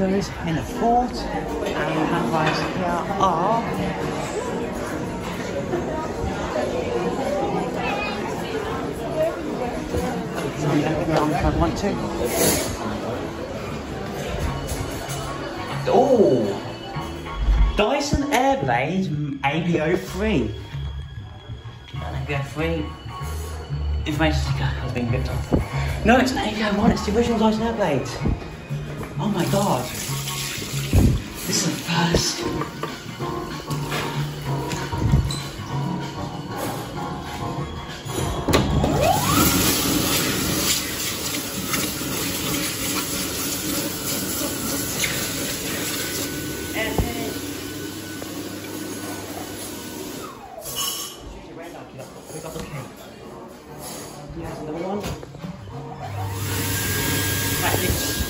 windows in a fort, and the handbags here are. I'm gonna go on if I want to. Oh! Dyson Airblade AB03. AB03. Information sticker has been ripped off. No, it's an AB01, it's the original Dyson Airblade. Oh my god. This is. Package. Um, you